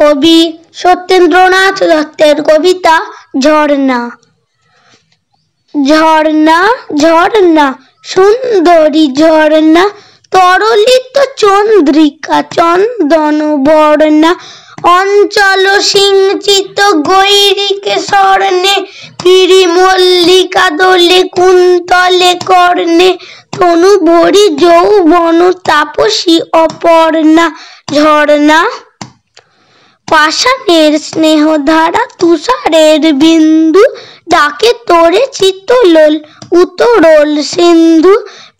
কবি সত্যেন্দ্রনাথ দত্তের কবিতা ঝর্ণা। ঝর্ণা ঝর্ণা, সুন্দরী ঝর্ণা, তরলিত চন্দ্রিকা চন্দন বর্ণা, অঞ্চল সিঞ্চিত গৈরিকে স্বর্ণে গিরি মল্লিকা দোলে কুন্তলে কর্ণে, তনু ভরি যৌবন তাপসী অপর্ণা। ঝর্ণা পাষাণের স্নেহ ধারা তুষারের বিন্দু, ডাকে তোরে চিত্তলোল, উতরল সিন্ধু।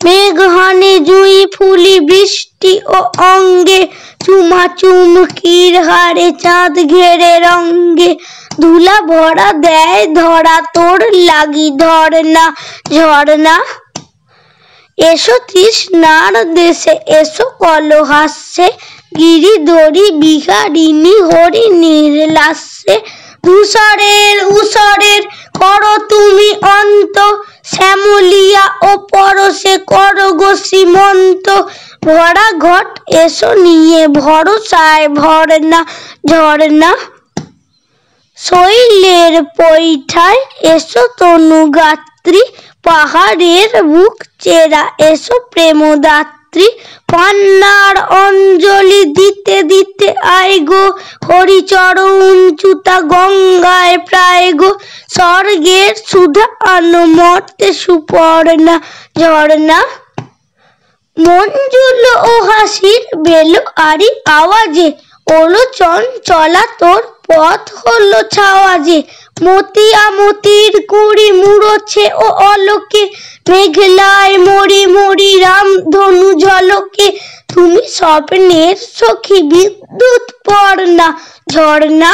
মেঘহানে জুই ফুলি বৃষ্টি ও অঙ্গে, চুমা চুমকির হারে চাঁদ ঘেরে রঙ্গে। ধুলা ভরা দেয় ধরা, তোর লাগি ধরনা ঝর্ণা এসো তৃষ্ণার দেশে, এসো কলহাস্যে গিরিধরি বিহারিণী হরিণীর লাস্যে ধূসরের উসরের করো তুমি অন্ত। শ্যামলিয়া ও পরশে করো গো সীমন্ত ভরা ঘট এসো নিয়ে, ভরসায় ভরনা, ঝরনা। শৈলের পৈঠায় এসো তনু গাত্রী। পাহাড়ের বুক চেরা, এসো প্রেমদাত্রী। পান্নার অঞ্জলি দিতে দিতে আয় গো, হরিচরণ চুতা গঙ্গায় প্রায় গো। স্বর্গের সুধা আনমর্তে সুপর্ণা ঝর্ণা। মঞ্জুল ও হাসির বেলো আরি আওয়াজে ওলো চঞ্চলা তোর পথ হলো ছাওয়াজে। মতিয়া মতির কুড়ি মুড়ছে ও অলোকে, মেঘলায় মরি মরি রাম ধনু ঝলকে। তুমি স্বপ্নের সখী বিদ্যুৎ পর্ণা ঝর্ণা